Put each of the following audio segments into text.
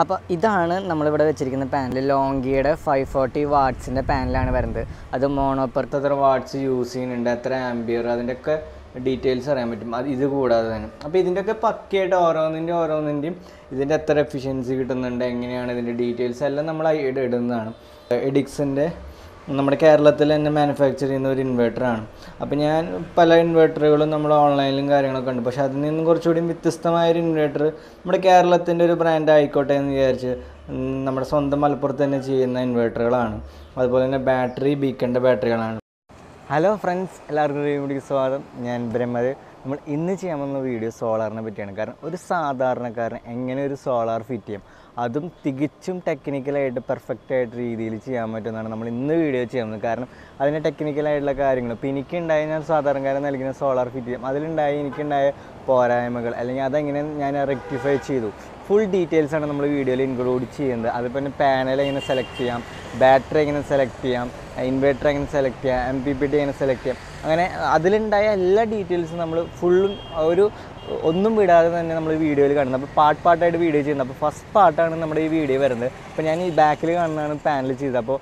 അപ്പോൾ ഇതാണ് നമ്മളിവിടെ വെച്ചിരിക്കുന്ന പാനൽ ലോങ്കിയുടെ ഫൈവ് ഫോർട്ടി വാട്ട്സിന്റെ പാനലാണ് വരുന്നത്. അത് മോണോപ്പുറത്ത് എത്ര വാട്ട്സ് യൂസ് ചെയ്യുന്നുണ്ട് എത്ര ആംബിയർ അതിന്റെയൊക്കെ ഡീറ്റെയിൽസ് അറിയാൻ പറ്റും. അത് ഇത് കൂടാതെ തന്നെ. അപ്പോൾ ഇതിന്റെയൊക്കെ പക്കയായിട്ട് ഓരോന്നിന്റെ ഓരോന്നിന്റെയും ഇതിന്റെ എത്ര എഫിഷ്യൻസി കിട്ടുന്നുണ്ട് എങ്ങനെയാണ് ഇതിന്റെ ഡീറ്റെയിൽസ് എല്ലാം നമ്മൾ ഇട ഇടുന്നതാണ്. എഡിക്സിന്റെ നമ്മുടെ കേരളത്തിൽ തന്നെ മാനുഫാക്ചർ ചെയ്യുന്ന ഒരു ഇൻവേർട്ടറാണ് അപ്പോൾ ഞാൻ പല ഇൻവേർട്ടറുകളും നമ്മൾ ഓൺലൈനിലും കാര്യങ്ങളൊക്കെ ഉണ്ട്. പക്ഷേ അതിൽ നിന്നും കുറച്ചുകൂടി വ്യത്യസ്തമായ ഒരു ഇൻവേർട്ടർ നമ്മുടെ കേരളത്തിന്റെ ഒരു ബ്രാൻഡ് ആയിക്കോട്ടെ എന്ന് വിചാരിച്ച് നമ്മുടെ സ്വന്തം മലപ്പുറത്ത് തന്നെ ചെയ്യുന്ന ഇൻവേർട്ടറുകളാണ് അതുപോലെ തന്നെ ബാറ്ററി ബീക്കന്റെ ബാറ്ററികളാണ് ഹലോ ഫ്രണ്ട്സ് എല്ലാവർക്കും വീഡിയോ സ്വാഗതം. ഞാൻ ബ്രഹ്മത് നമ്മൾ ഇന്ന് ചെയ്യാൻ പോകുന്ന വീഡിയോ സോളാറിനെ പറ്റിയാണ്. കാരണം ഒരു സാധാരണക്കാരൻ എങ്ങനെ ഒരു സോളാർ ഫിറ്റ് ചെയ്യും? അതും തികച്ചും ടെക്നിക്കലായിട്ട് പെർഫെക്റ്റ് ആയിട്ട് രീതിയിൽ ചെയ്യാൻ പറ്റുന്നതാണ് നമ്മൾ ഇന്ന് വീഡിയോ ചെയ്യുന്നത്. കാരണം അതിന്റെ ടെക്നിക്കലായിട്ടുള്ള കാര്യങ്ങൾ ഇപ്പോൾ എനിക്കുണ്ടായ ഞാൻ സാധാരണക്കാരൻ നൽകുന്ന സോളാർ ഫിറ്റ് ചെയ്യും അതിലുണ്ടായ എനിക്കുണ്ടായ പോരായ്മകൾ അല്ലെങ്കിൽ അതെങ്ങനെ ഞാൻ റെക്ടിഫൈ ചെയ്തു. ഫുൾ ഡീറ്റെയിൽസ് ആണ് നമ്മൾ വീഡിയോയിൽ ഇൻക്ലൂഡ് ചെയ്യുന്നത്. അതിപ്പോൾ തന്നെ പാനൽ എങ്ങനെ സെലക്ട് ചെയ്യാം ബാറ്ററി എങ്ങനെ സെലക്ട് ചെയ്യാം ഇൻവേർട്ടർ എങ്ങനെ സെലക്ട് ചെയ്യാം എം പി പി ടി എങ്ങനെ സെലക്ട് ചെയ്യാം. അങ്ങനെ അതിലുണ്ടായ എല്ലാ ഡീറ്റെയിൽസും നമ്മൾ ഫുള്ളും ഒരു ഒന്നും വിടാതെ തന്നെ നമ്മൾ വീഡിയോയിൽ കാണുന്നത്. അപ്പോൾ പാട്ട് പാട്ടായിട്ട് വീഡിയോ ചെയ്യുന്നത്. അപ്പോൾ ഫസ്റ്റ് പാട്ടാണ് നമ്മുടെ ഈ വീഡിയോ വരുന്നത്. അപ്പോൾ ഞാൻ ഈ ബാക്കിൽ കാണുന്നതാണ് പാനൽ ചെയ്തത്. അപ്പോൾ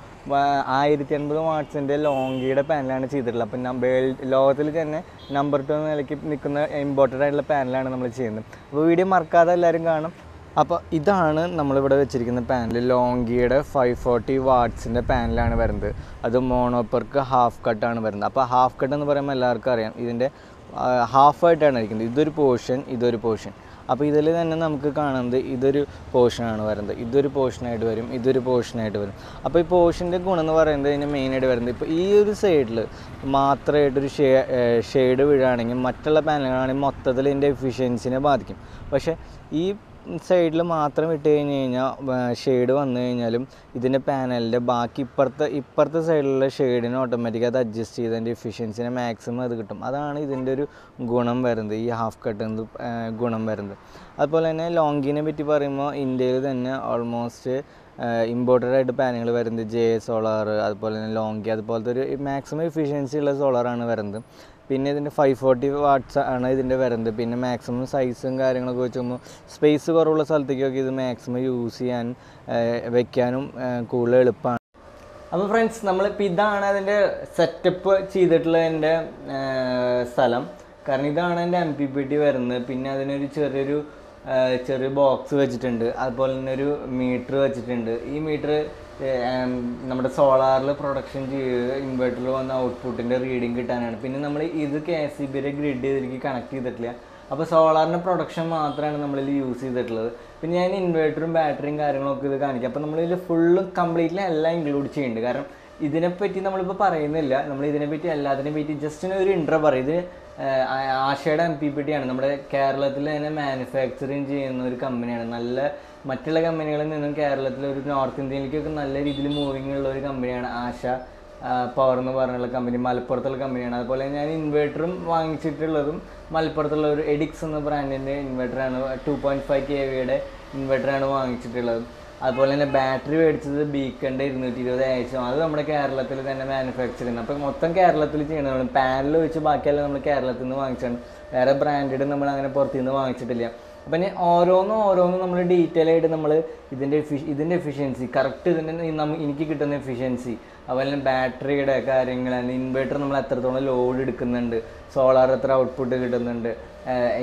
ആയിരത്തി അൻപത് വാട്ട്സിന്റെ ലോങ്കിയുടെ പാനലാണ് ചെയ്തിട്ടുള്ളത്. അപ്പോൾ വേൾഡ് ലോകത്തിൽ തന്നെ നമ്പർ ടു നിലയ്ക്ക് നിൽക്കുന്ന ഇമ്പോർട്ടന്റ് ആയിട്ടുള്ള പാനലാണ് നമ്മൾ ചെയ്യുന്നത്. അപ്പോൾ വീഡിയോ മറക്കാതെ എല്ലാവരും കാണും. അപ്പോൾ ഇതാണ് നമ്മളിവിടെ വെച്ചിരിക്കുന്ന പാനൽ ലോങ്കിയുടെ ഫൈവ് ഫോർട്ടി വാട്ട്സിന്റെ പാനലാണ് വരുന്നത്. അത് മോണോപ്പർക്ക് ഹാഫ് കട്ടാണ് വരുന്നത്. അപ്പോൾ ഹാഫ് കട്ട് എന്ന് പറയുമ്പോൾ എല്ലാവർക്കും അറിയാം. ഇതിന്റെ ഹാഫായിട്ടാണ് ഇരിക്കുന്നത്. ഇതൊരു പോർഷൻ ഇതൊരു പോർഷൻ അപ്പോൾ ഇതിൽ തന്നെ നമുക്ക് കാണുന്നത് ഇതൊരു പോർഷനാണ് വരുന്നത്. ഇതൊരു പോർഷനായിട്ട് വരും ഇതൊരു പോർഷനായിട്ട് വരും. അപ്പോൾ ഈ പോർഷന്റെ ഗുണം എന്ന് പറയുന്നത് ഇതിന് മെയിനായിട്ട് വരുന്നത്. ഇപ്പോൾ ഈ ഒരു സൈഡിൽ മാത്രമായിട്ടൊരു ഷേ ഷെയ്ഡ് വീഴുകയാണെങ്കിൽ മറ്റുള്ള പാനലുകളാണെങ്കിൽ മൊത്തത്തിൽ ഇതിന്റെ എഫിഷ്യൻസിനെ ബാധിക്കും. പക്ഷേ ഈ സൈഡിൽ മാത്രം ഇട്ട് കഴിഞ്ഞ് കഴിഞ്ഞാൽ ഷെയ്ഡ് വന്നു കഴിഞ്ഞാലും ഇതിന്റെ പാനലിന്റെ ബാക്കി ഇപ്പുറത്തെ ഇപ്പുറത്തെ സൈഡിലുള്ള ഷെയ്ഡിന് ഓട്ടോമാറ്റിക് അത് അഡ്ജസ്റ്റ് ചെയ്ത് അതിന്റെ എഫിഷ്യൻസിനെ മാക്സിമം അത് കിട്ടും. അതാണ് ഇതിന്റെ ഒരു ഗുണം വരുന്നത് ഈ ഹാഫ് കട്ട് ഗുണം വരുന്നത്. അതുപോലെ തന്നെ ലോങ്കിനെ പറ്റി പറയുമ്പോൾ ഇന്ത്യയിൽ തന്നെ ഓൾമോസ്റ്റ് ഇമ്പോർട്ടഡ് ആയിട്ട് പാനുകൾ വരുന്നത് ജെ സോളാർ അതുപോലെ തന്നെ ലോങ്കി അതുപോലത്തെ ഒരു മാക്സിമം എഫിഷ്യൻസി ഉള്ള സോളാറാണ് വരുന്നത്. പിന്നെ ഇതിന്റെ ഫൈവ് ഫോർട്ടി വാട്ട്സ് ആണ് ഇതിന്റെ വരുന്നത് പിന്നെ മാക്സിമം സൈസും കാര്യങ്ങളൊക്കെ വെച്ച് നോക്കുമ്പോൾ സ്പേസ് കുറവുള്ള സ്ഥലത്തേക്കൊക്കെ ഇത് മാക്സിമം യൂസ് ചെയ്യാൻ വെക്കാനും കൂടുതൽ എളുപ്പമാണ് അപ്പോൾ ഫ്രണ്ട്സ് നമ്മളിപ്പോൾ ഇതാണ് അതിന്റെ സെറ്റപ്പ് ചെയ്തിട്ടുള്ളതിന്റെ സ്ഥലം. കാരണം ഇതാണ് എന്റെ എം പി പി ടി വരുന്നത്. പിന്നെ അതിനൊരു ചെറിയൊരു ചെറിയ ബോക്സ് വെച്ചിട്ടുണ്ട്. അതുപോലെ തന്നെ ഒരു മീറ്റർ വെച്ചിട്ടുണ്ട്. ഈ മീറ്റർ നമ്മുടെ സോളാറിൽ പ്രൊഡക്ഷൻ ചെയ്ത് ഇൻവെർട്ടറിൽ വന്ന ഔട്ട്പുട്ടിന്റെ റീഡിങ് കിട്ടാനാണ്. പിന്നെ നമ്മൾ ഇത് കെ എസ് സി ബിയുടെ ഗ്രിഡ് ഇതിലേക്ക് കണക്ട് ചെയ്തിട്ടില്ല. അപ്പോൾ സോളാറിന്റെ പ്രൊഡക്ഷൻ മാത്രമാണ് നമ്മളിൽ യൂസ് ചെയ്തിട്ടുള്ളത്. പിന്നെ ഞാൻ ഇൻവെർട്ടറും ബാറ്ററിയും കാര്യങ്ങളൊക്കെ ഇത് കാണിക്കാം. അപ്പോൾ നമ്മളിതിൽ ഫുള്ളും കംപ്ലീറ്റ്ലി എല്ലാം ഇൻക്ലൂഡ് ചെയ്യുന്നുണ്ട് കാരണം ഇതിനെപ്പറ്റി നമ്മളിപ്പോൾ പറയുന്നില്ല. നമ്മൾ ഇതിനെപ്പറ്റി എല്ലാത്തിനെ പറ്റി ജസ്റ്റ് ഒരു ഇൻട്രോ പറയും. ഇത് ആശയുടെ എം പി പി ടി ആണ്. നമ്മുടെ കേരളത്തിൽ തന്നെ മാനുഫാക്ചറിങ് ചെയ്യുന്ന ഒരു കമ്പനിയാണ് നല്ല മറ്റുള്ള കമ്പനികളിൽ നിന്നും കേരളത്തിൽ ഒരു നോർത്ത് ഇന്ത്യയിലേക്കൊക്കെ നല്ല രീതിയിൽ മൂവിങ് ഉള്ള ഒരു കമ്പനിയാണ് ആശ. പവർ എന്ന് പറഞ്ഞുള്ള കമ്പനി മലപ്പുറത്തുള്ള കമ്പനിയാണ് അതുപോലെ ഞാൻ ഇൻവേർട്ടറും വാങ്ങിച്ചിട്ടുള്ളതും മലപ്പുറത്തുള്ള ഒരു എഡിക്സ് എന്ന ബ്രാൻഡിന്റെ ഇൻവേർട്ടറാണ് ടു പോയിന്റ് ഫൈവ് കെ വിയുടെ ഇൻവേർട്ടറാണ് വാങ്ങിച്ചിട്ടുള്ളത്. അതുപോലെ തന്നെ ബാറ്ററി മേടിച്ചത് ബീക്കന്റെ ഇരുന്നൂറ്റി ഇരുപത് അയച്ചു അത് നമ്മുടെ കേരളത്തിൽ തന്നെ മാനുഫാക്ചർ ചെയ്യുന്നത്. അപ്പോൾ മൊത്തം കേരളത്തിൽ ചെയ്യണതാണ്. പാനൽ വെച്ച് ബാക്കിയെല്ലാം നമ്മൾ കേരളത്തിൽ നിന്ന് വാങ്ങിച്ചാണ്. വേറെ ബ്രാൻഡഡ് നമ്മൾ അങ്ങനെ പുറത്തു നിന്ന് വാങ്ങിച്ചിട്ടില്ല. അപ്പം ഇനി ഓരോന്നും ഓരോന്നും നമ്മൾ ഡീറ്റെയിൽ ആയിട്ട് നമ്മൾ ഇതിന്റെ ഇതിന്റെ എഫിഷ്യൻസി കറക്റ്റ് ഇതിന്റെ എനിക്ക് കിട്ടുന്ന എഫിഷ്യൻസി അതുപോലെ ബാറ്ററിയുടെ കാര്യങ്ങൾ ഇൻവേർട്ടർ നമ്മൾ എത്രത്തോളം ലോഡ് എടുക്കുന്നുണ്ട് സോളാർ എത്ര ഔട്ട്പുട്ട് കിട്ടുന്നുണ്ട്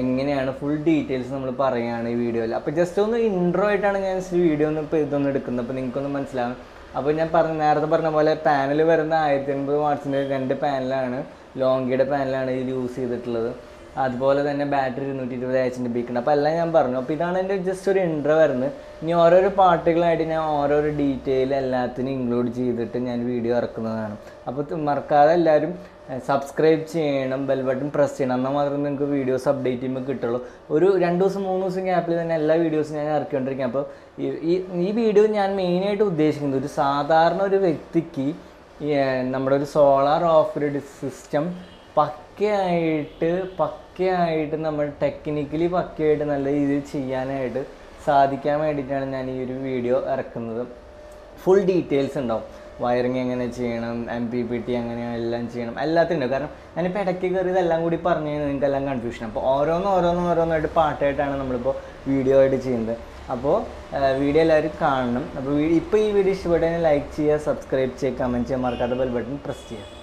എങ്ങനെയാണ് ഫുൾ ഡീറ്റെയിൽസ് നമ്മൾ പറയുകയാണ് ഈ വീഡിയോയിൽ അപ്പോൾ ജസ്റ്റ് ഒന്ന് ഇൻട്രോ ആയിട്ടാണ് ഞാൻ വീഡിയോ ഒന്ന് ഇപ്പോൾ ഇതൊന്ന് എടുക്കുന്നത്. അപ്പോൾ നിങ്ങൾക്കൊന്ന് മനസ്സിലാവും. അപ്പോൾ ഞാൻ പറഞ്ഞ നേരത്തെ പറഞ്ഞ പോലെ പാനൽ വരുന്ന ആയിരത്തി എൺപത് വാട്സിന്റെ രണ്ട് പാനലാണ് ലോങ്കിയുടെ പാനലാണ് ഇതിൽ യൂസ് ചെയ്തിട്ടുള്ളത്. അതുപോലെ തന്നെ ബാറ്ററി ഇരുന്നൂറ്റി ഇരുപത് എച്ചിന്റെ ബീക്കുണ്ട് അപ്പോൾ എല്ലാം ഞാൻ പറഞ്ഞു. അപ്പോൾ ഇതാണ് എന്റെ ജസ്റ്റ് ഒരു ഇൻട്രോ വരുന്നത്. ഇനി ഓരോരോ പാർട്ടുകളായിട്ട് ഞാൻ ഓരോരോ ഡീറ്റെയിൽ എല്ലാത്തിനും ഇൻക്ലൂഡ് ചെയ്തിട്ട് ഞാൻ വീഡിയോ ഇറക്കുന്നതാണ്. അപ്പോൾ മറക്കാതെ എല്ലാവരും സബ്സ്ക്രൈബ് ചെയ്യണം ബെൽ ബട്ടൺ പ്രസ് ചെയ്യണം. എന്നാൽ മാത്രമേ നിങ്ങൾക്ക് വീഡിയോസ് അപ്ഡേറ്റ് ചെയ്യുമ്പോൾ കിട്ടുള്ളൂ. ഒരു രണ്ട് ദിവസം മൂന്ന് ദിവസം ഗ്യാപ്പിൽ തന്നെ എല്ലാ വീഡിയോസും ഞാൻ ഇറക്കിക്കൊണ്ടിരിക്കും അപ്പോൾ ഈ ഈ- വീഡിയോ ഞാൻ മെയിനായിട്ട് ഉദ്ദേശിക്കുന്നത് ഒരു സാധാരണ ഒരു വ്യക്തിക്ക് നമ്മുടെ ഒരു സോളാർ ഓഫ് സിസ്റ്റം പക്കയായിട്ട് പക്കയായിട്ട് നമ്മൾ ടെക്നിക്കലി പക്കയായിട്ട് നല്ല രീതിയിൽ ചെയ്യാനായിട്ട് സാധിക്കാൻ വേണ്ടിയിട്ടാണ് ഞാൻ ഈ ഒരു വീഡിയോ ഇറക്കുന്നത്. ഫുൾ ഡീറ്റെയിൽസ് ഉണ്ടാവും. വയറിങ് എങ്ങനെ ചെയ്യണം എം പി പി ടി അങ്ങനെ എല്ലാം ചെയ്യണം എല്ലാത്തിനും കാരണം ഞാനിപ്പോൾ ഇടയ്ക്ക് കയറി ഇതെല്ലാം കൂടി പറഞ്ഞു കഴിഞ്ഞാൽ നിങ്ങൾക്ക് എല്ലാം കൺഫ്യൂഷൻ അപ്പോൾ ഓരോന്നും ഓരോന്നും ഓരോന്നായിട്ട് പാട്ടായിട്ടാണ് നമ്മളിപ്പോൾ വീഡിയോ ആയിട്ട് ചെയ്യുന്നത്. അപ്പോൾ വീഡിയോ എല്ലാവരും കാണണം. അപ്പോൾ ഇപ്പോൾ ഈ വീഡിയോ ഇഷ്ടപ്പെട്ടെങ്കിൽ ലൈക്ക് ചെയ്യുക സബ്സ്ക്രൈബ് ചെയ്യുക കമന്റ് ചെയ്യുക മറക്കാത്ത ബെൽ ബട്ടൺ പ്രസ് ചെയ്യുക.